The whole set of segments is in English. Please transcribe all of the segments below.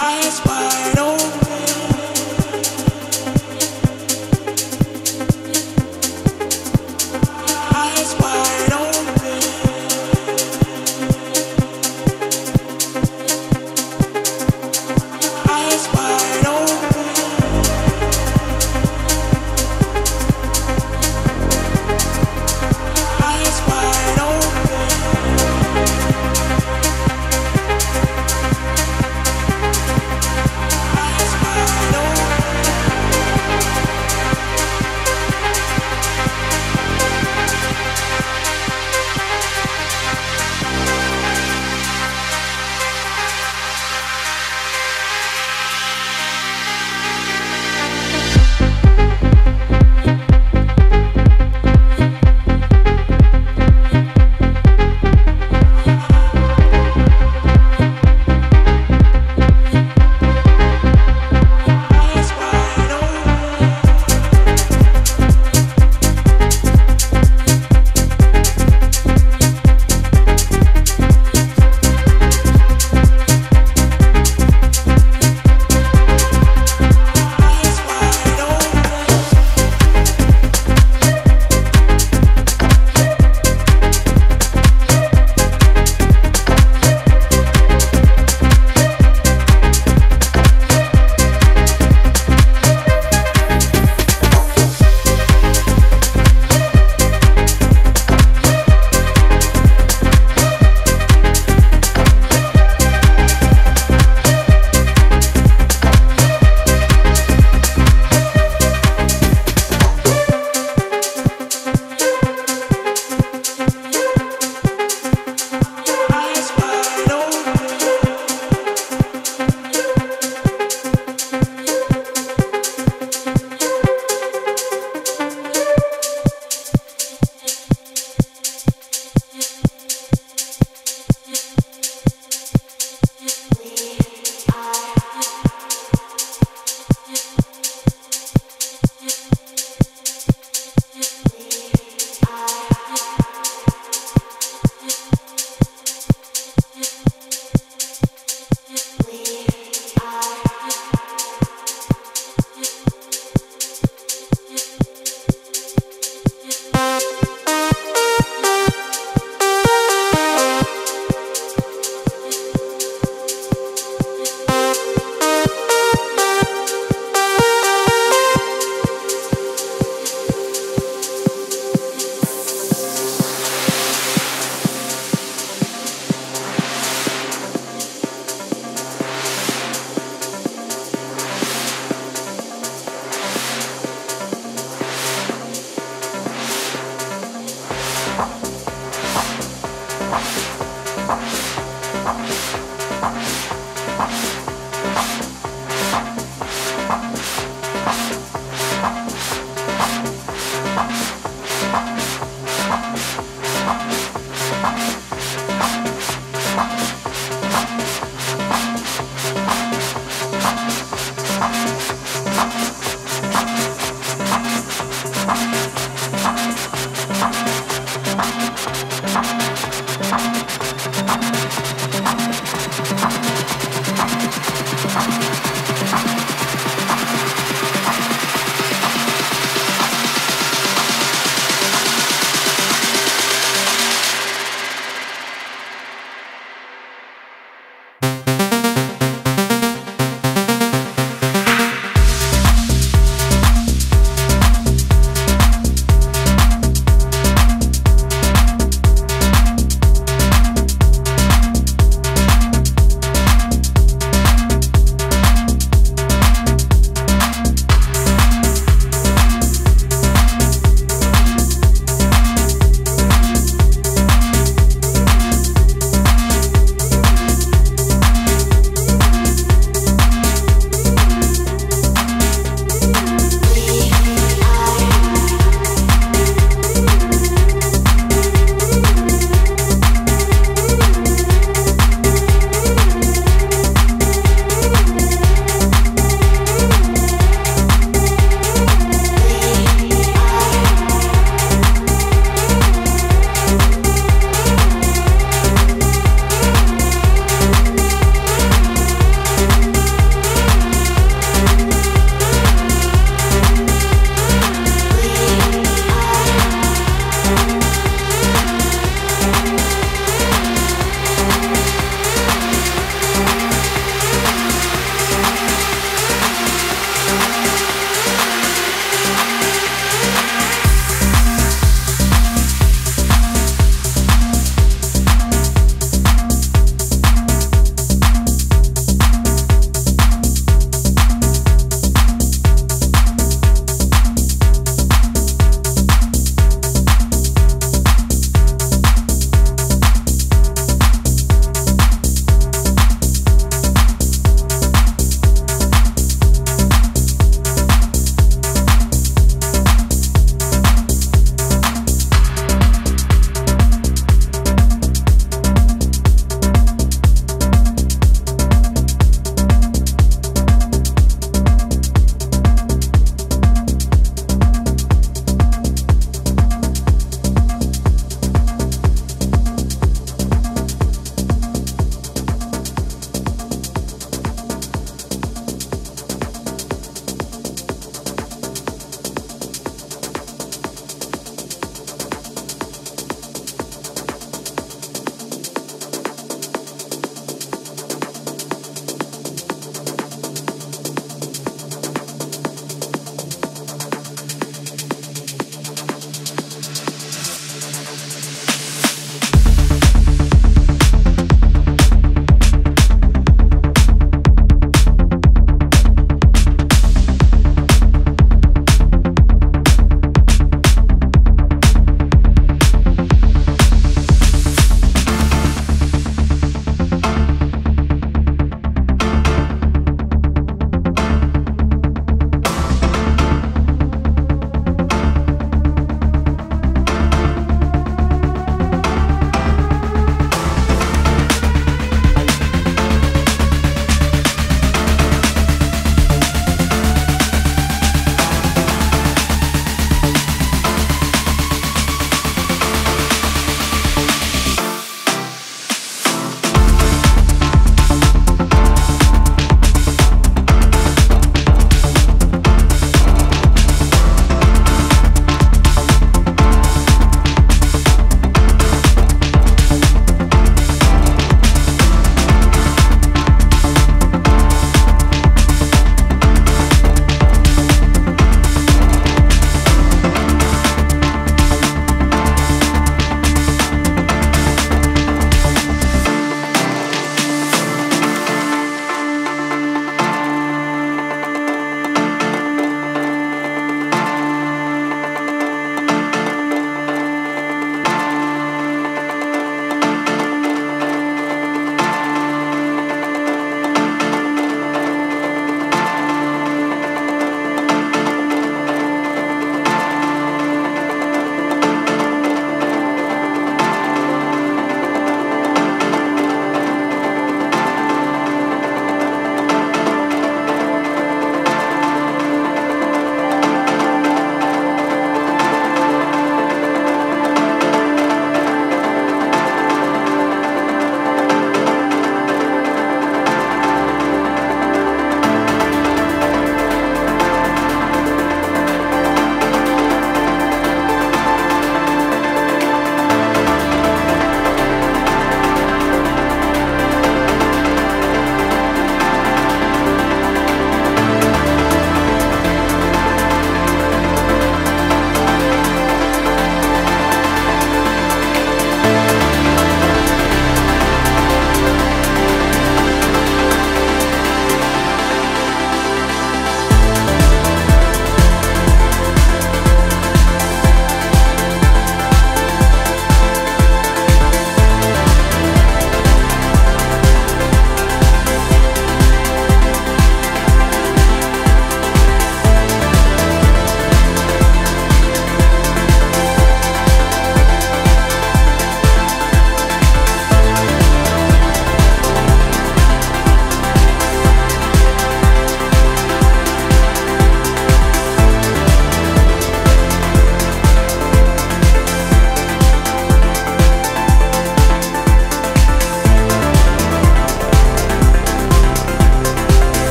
eyes.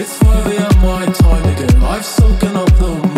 It's 5 a.m. my time again. Life's soaking up the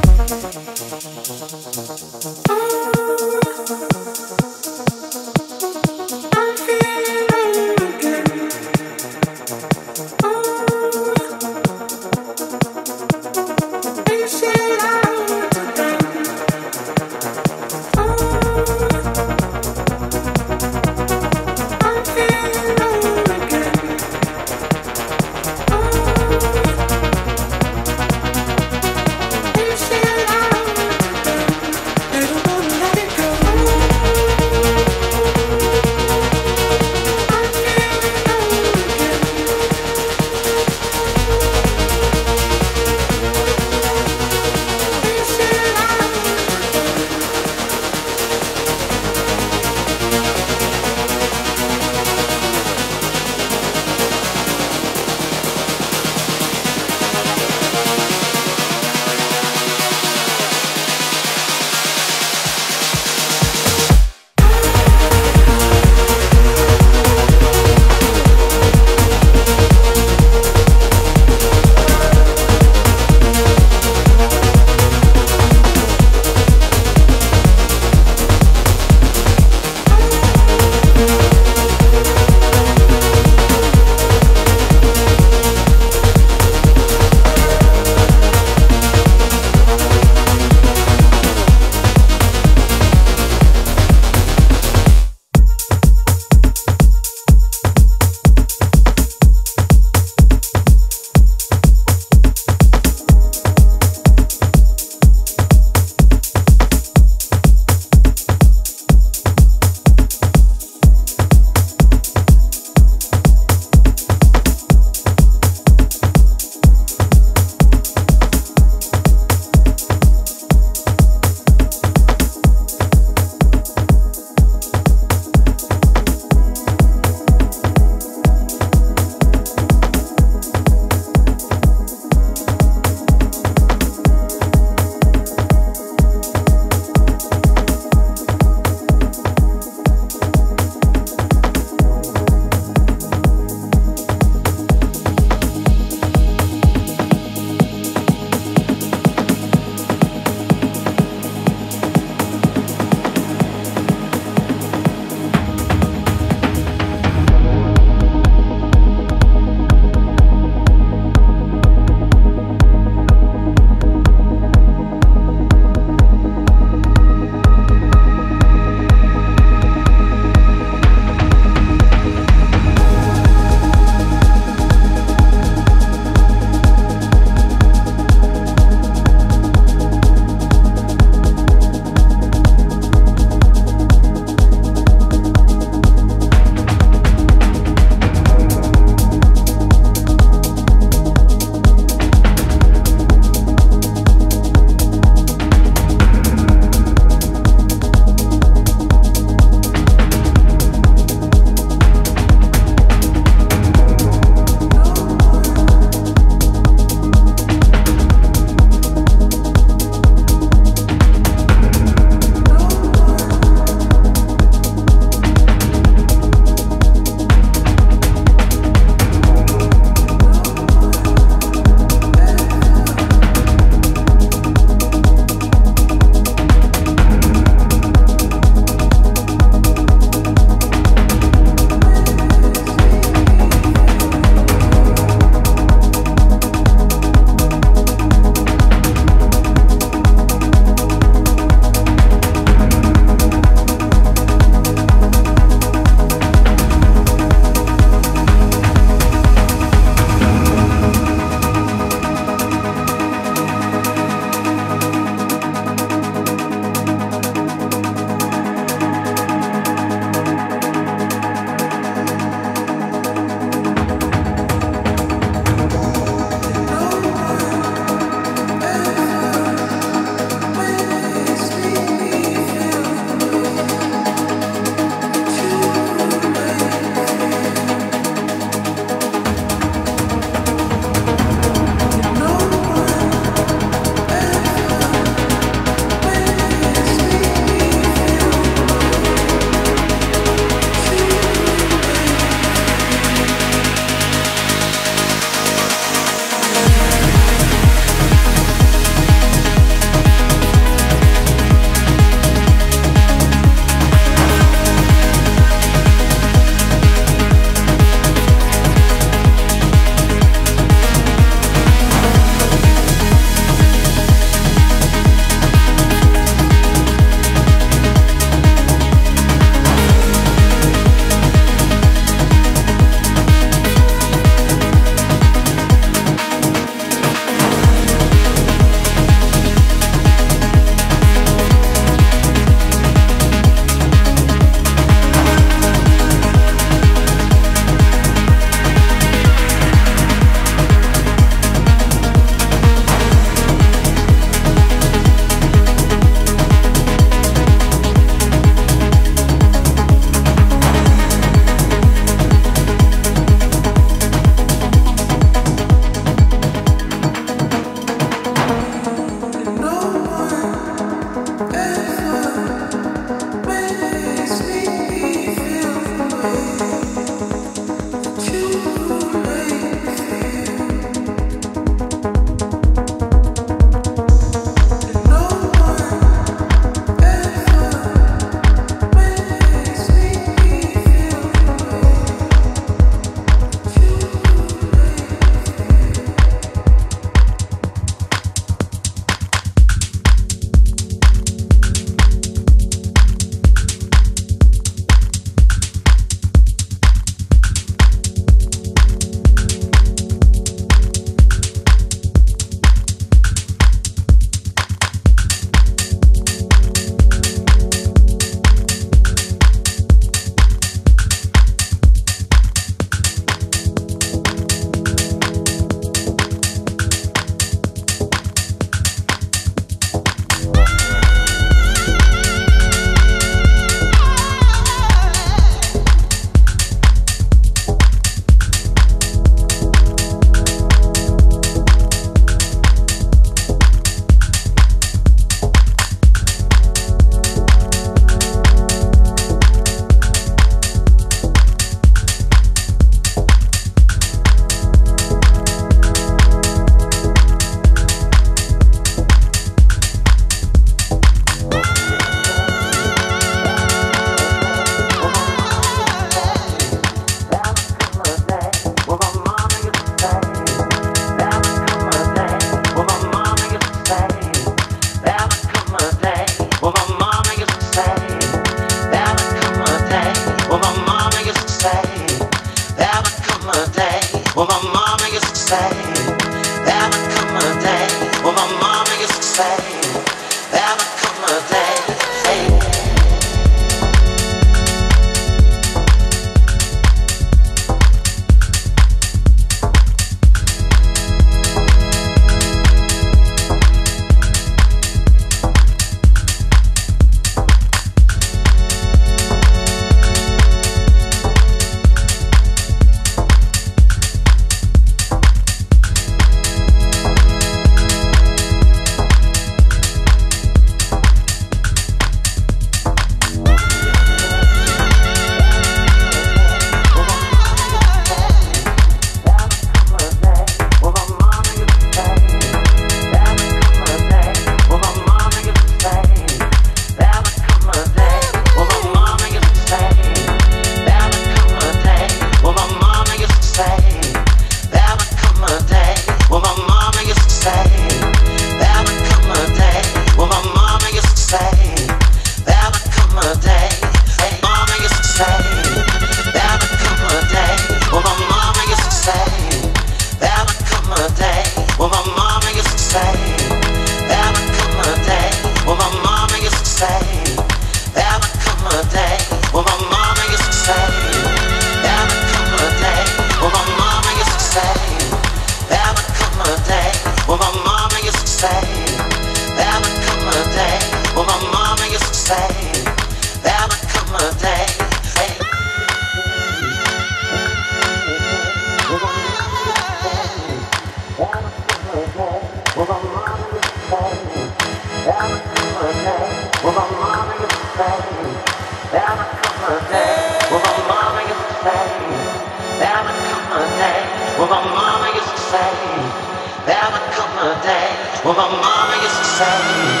time.